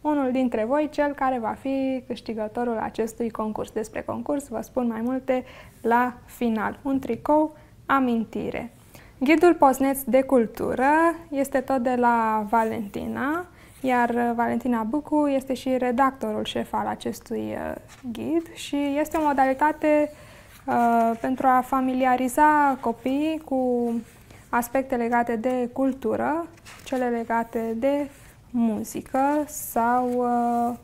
unul dintre voi, cel care va fi câștigătorul acestui concurs. Despre concurs vă spun mai multe la final. Un tricou amintire. Ghidul Posneț de Cultură este tot de la Valentina iar uh, Valentina Bucu este și redactorul șef al acestui uh, ghid și este o modalitate uh, pentru a familiariza copiii cu aspecte legate de cultură, cele legate de muzică sau uh,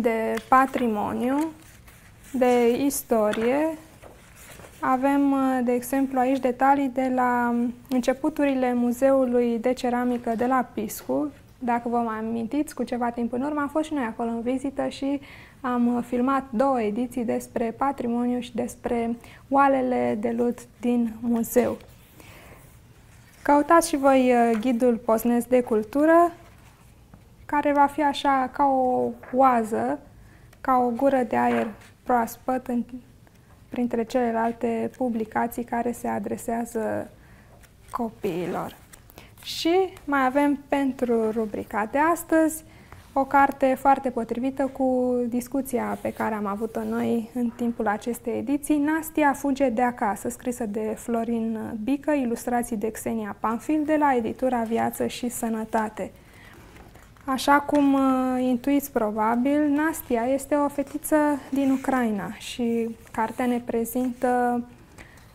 de patrimoniu, de istorie avem, uh, de exemplu, aici detalii de la um, începuturile Muzeului de Ceramică de la Piscu. Dacă vă mai amintiți, cu ceva timp în urmă am fost și noi acolo în vizită și am uh, filmat două ediții despre patrimoniu și despre oalele de lut din muzeu. Căutați și voi uh, ghidul Poznez de Cultură, care va fi așa ca o oază, ca o gură de aer proaspăt în printre celelalte publicații care se adresează copiilor. Și mai avem pentru rubrica de astăzi o carte foarte potrivită cu discuția pe care am avut-o noi în timpul acestei ediții, Nastia fuge de acasă, scrisă de Florin Bică, ilustrații de Xenia Panfil, de la editura Viață și Sănătate. Așa cum uh, intuiți probabil, Nastia este o fetiță din Ucraina și cartea ne prezintă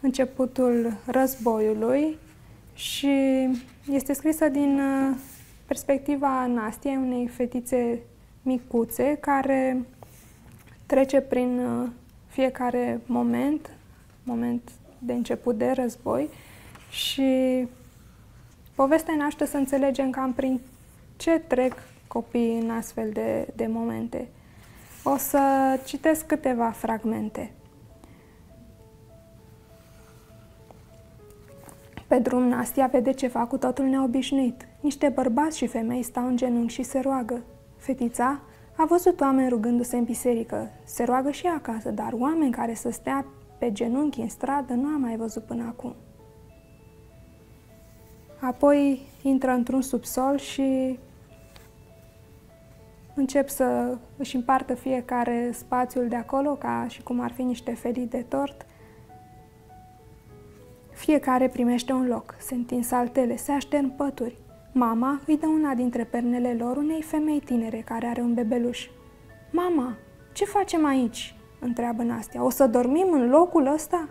începutul războiului și este scrisă din uh, perspectiva Nastiei, unei fetițe micuțe care trece prin uh, fiecare moment, moment de început de război și povestea naște să înțelegem cam prin ce trec copiii în astfel de, de momente. O să citesc câteva fragmente. Pe drum, Nastia vede ceva cu totul neobișnuit. Niște bărbați și femei stau în genunchi și se roagă. Fetița a văzut oameni rugându-se în biserică. Se roagă și acasă, dar oameni care să stea pe genunchi în stradă nu a mai văzut până acum. Apoi intră într-un subsol și încep să își împartă fiecare spațiul de acolo, ca și cum ar fi niște felii de tort. Fiecare primește un loc, se întind saltele, se aștern pături. Mama îi dă una dintre pernele lor unei femei tinere care are un bebeluș. Mama, ce facem aici?" întreabă Nastia. O să dormim în locul ăsta?"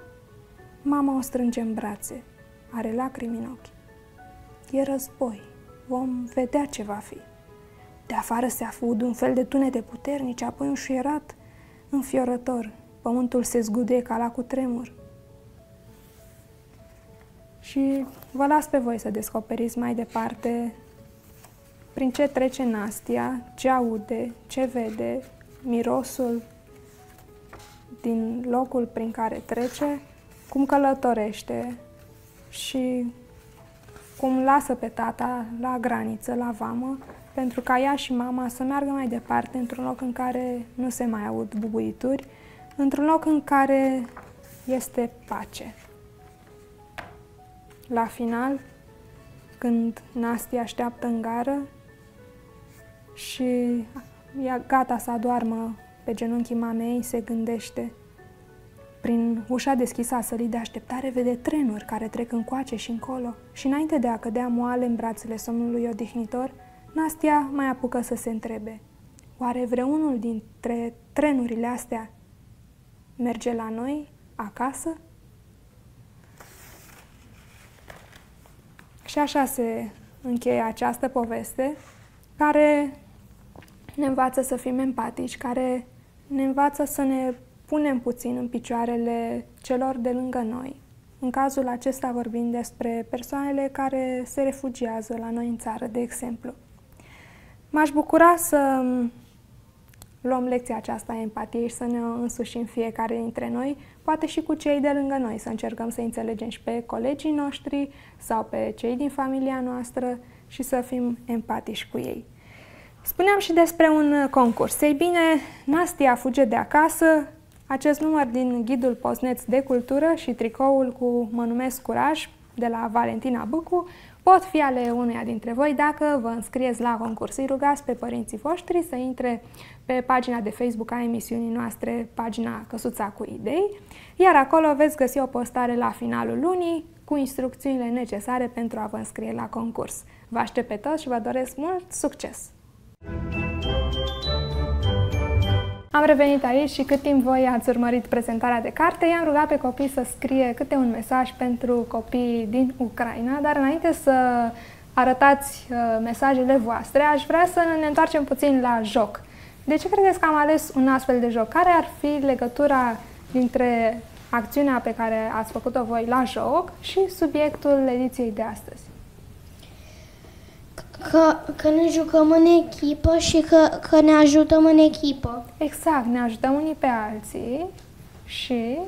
Mama o strânge în brațe. Are lacrimi în ochi. E război. Vom vedea ce va fi. De afară se afud un fel de tunete puternice, apoi un șuierat înfiorător. Pământul se zguduie ca la cutremur. Și vă las pe voi să descoperiți mai departe prin ce trece Nastia, ce aude, ce vede, mirosul din locul prin care trece, cum călătorește și cum lasă pe tata la graniță, la vamă, pentru ca ea și mama să meargă mai departe într-un loc în care nu se mai aud bubuituri, într-un loc în care este pace. La final, când Nasti așteaptă în gară și e gata să adoarmă pe genunchii mamei, se gândește. Prin ușa deschisă a sălii de așteptare vede trenuri care trec încoace și încolo și înainte de a cădea moale în brațele somnului odihnitor, Nastia mai apucă să se întrebe. Oare vreunul dintre trenurile astea merge la noi, acasă? Și așa se încheie această poveste, care ne învață să fim empatici, care ne învață să ne punem puțin în picioarele celor de lângă noi. În cazul acesta vorbim despre persoanele care se refugiază la noi în țară, de exemplu. M-aș bucura să luăm lecția aceasta a empatiei și să ne însușim fiecare dintre noi, poate și cu cei de lângă noi, să încercăm să înțelegem și pe colegii noștri sau pe cei din familia noastră și să fim empatici cu ei. Spuneam și despre un concurs. Ei bine, Nastia fuge de acasă, acest număr din ghidul Postneț de cultură și tricoul cu Mă numesc Curaj de la Valentina Bucu pot fi ale unuia dintre voi dacă vă înscrieți la concurs. Îi rugați pe părinții voștri să intre pe pagina de Facebook a emisiunii noastre, pagina Căsuța cu idei, iar acolo veți găsi o postare la finalul lunii cu instrucțiunile necesare pentru a vă înscrie la concurs. Vă aștept pe toți și vă doresc mult succes! Am revenit aici și cât timp voi ați urmărit prezentarea de carte, i-am rugat pe copii să scrie câte un mesaj pentru copii din Ucraina, dar înainte să arătați uh, mesajele voastre, aș vrea să ne întoarcem puțin la joc. De ce credeți că am ales un astfel de joc? Care ar fi legătura dintre acțiunea pe care ați făcut-o voi la joc și subiectul ediției de astăzi? Că, că ne jucăm în echipă și că, că ne ajutăm în echipă. Exact, ne ajutăm unii pe alții și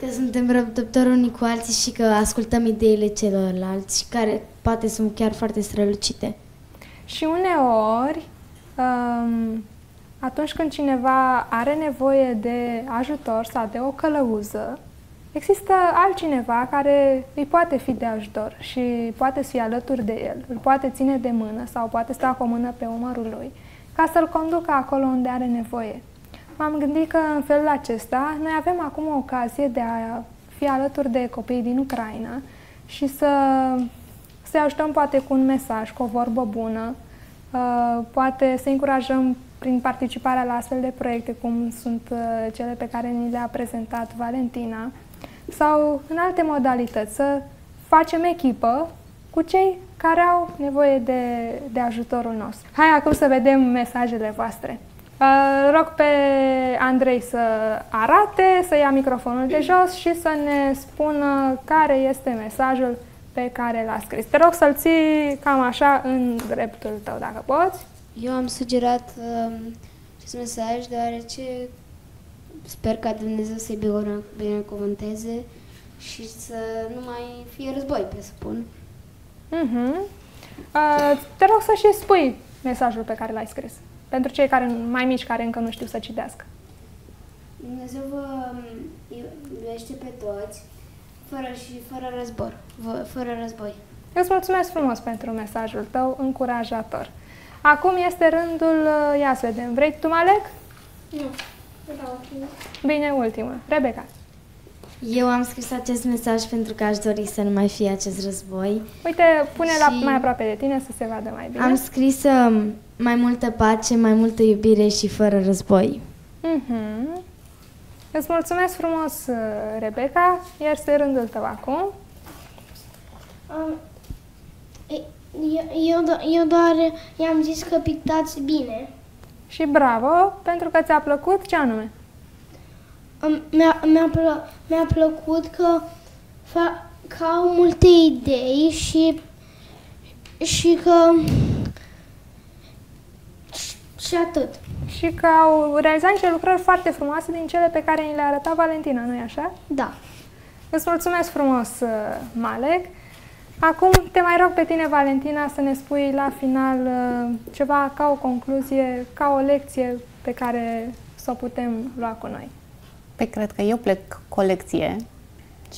Că suntem răbdători unii cu alții și că ascultăm ideile celorlalți, care poate sunt chiar foarte strălucite. Și uneori, um, atunci când cineva are nevoie de ajutor sau de o călăuză, există altcineva care îi poate fi de ajutor și poate fi alături de el, îl poate ține de mână sau poate sta cu o mână pe umărul lui, ca să-l conducă acolo unde are nevoie. M-am gândit că în felul acesta noi avem acum o ocazie de a fi alături de copiii din Ucraina și să să ajutăm poate cu un mesaj, cu o vorbă bună, uh, poate să încurajăm prin participarea la astfel de proiecte, cum sunt uh, cele pe care ni le-a prezentat Valentina, sau în alte modalități, să facem echipă cu cei care au nevoie de, de ajutorul nostru. Hai acum să vedem mesajele voastre. Uh, rog pe Andrei să arate, să ia microfonul de jos și să ne spună care este mesajul pe care l-a scris. Te rog să-l ții cam așa în dreptul tău, dacă poți. Eu am sugerat um, acest mesaj deoarece sper ca Dumnezeu să-i bine- binecuvânteze și să nu mai fie război, presupun. Mhm. Uh, te rog să și spui mesajul pe care l-ai scris. Pentru cei care mai mici care încă nu știu să citească. Dumnezeu vă um, iubește pe toți, fără și fără război. Vă- Fără război. Îți mulțumesc frumos pentru mesajul tău încurajator. Acum este rândul, uh, ia să vedem, vrei tu, Malek? Nu. Bine, ultimul. Rebecca. Eu am scris acest mesaj pentru că aș dori să nu mai fie acest război. Uite, pune la Și- mai aproape de tine să se vadă mai bine. Am scris um, mai multă pace, mai multă iubire și fără război. Mhm. Îți mulțumesc frumos, uh, Rebecca, iar este rândul tău acum. Um, e- eu, eu, do- eu doar i-am zis că pictați bine. Și bravo, pentru că ți-a plăcut ce anume? Um, mi-a, mi-a, plă, mi-a plăcut că, fa, că au multe idei și, și că... Și, și atât. Și că au realizat niște lucrări foarte frumoase din cele pe care ni le arăta Valentina, nu-i așa? Da. Îți mulțumesc frumos, uh, Malek. Acum te mai rog pe tine, Valentina, să ne spui la final uh, ceva ca o concluzie, ca o lecție pe care să o putem lua cu noi. Păi cred că eu plec cu o lecție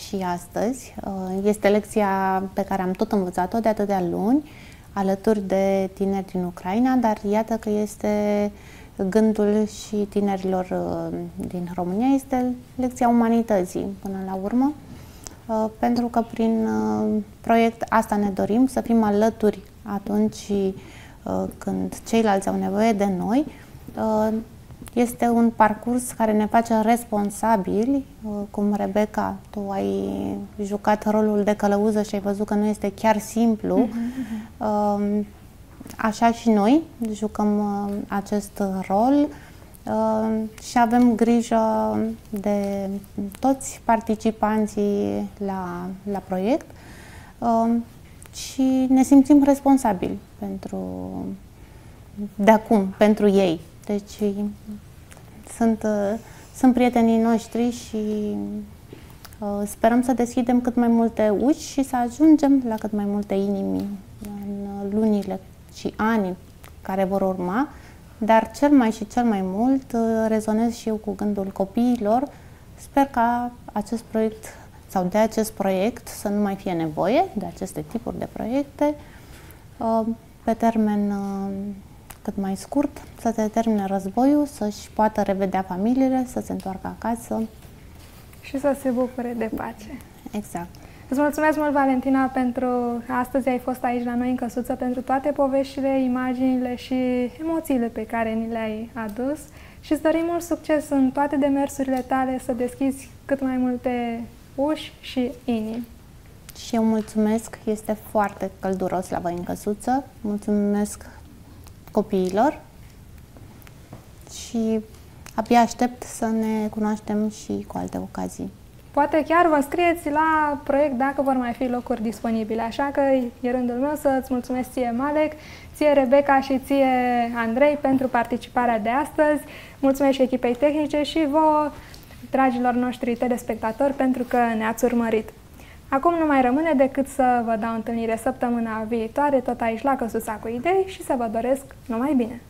și astăzi. Uh, Este lecția pe care am tot învățat-o de atâtea luni, alături de tineri din Ucraina, dar iată că este gândul și tinerilor uh, din România, este lecția umanității până la urmă. Uh, Pentru că prin uh, proiect asta ne dorim, să fim alături atunci uh, când ceilalți au nevoie de noi. Uh, Este un parcurs care ne face responsabili, uh, cum Rebecca, tu ai jucat rolul de călăuză și ai văzut că nu este chiar simplu. Uh, Așa și noi jucăm uh, acest rol uh, și avem grijă de toți participanții la, la proiect uh, și ne simțim responsabili pentru de acum, pentru ei. Deci sunt, uh, sunt prietenii noștri și uh, sperăm să deschidem cât mai multe uși și să ajungem la cât mai multe inimi în uh, lunile și ani care vor urma, dar cel mai și cel mai mult uh, rezonez și eu cu gândul copiilor. Sper ca acest proiect sau de acest proiect să nu mai fie nevoie de aceste tipuri de proiecte uh, pe termen uh, cât mai scurt, să se termine războiul, să-și poată revedea familiile, să se întoarcă acasă. Și să se bucure de pace. Exact. Îți mulțumesc mult, Valentina, pentru că astăzi ai fost aici la noi în căsuță, pentru toate poveștile, imaginile și emoțiile pe care ni le-ai adus și îți dorim mult succes în toate demersurile tale să deschizi cât mai multe uși și inimi. Și eu mulțumesc, este foarte călduros la voi în căsuță. Mulțumesc copiilor și abia aștept să ne cunoaștem și cu alte ocazii. Poate chiar vă scrieți la proiect dacă vor mai fi locuri disponibile, așa că e rândul meu să-ți mulțumesc ție, Malek, ție, Rebecca și ție, Andrei, pentru participarea de astăzi. Mulțumesc și echipei tehnice și vouă, dragilor noștri telespectatori, pentru că ne-ați urmărit. Acum nu mai rămâne decât să vă dau întâlnire săptămâna viitoare, tot aici la Căsuța cu Idei și să vă doresc numai bine!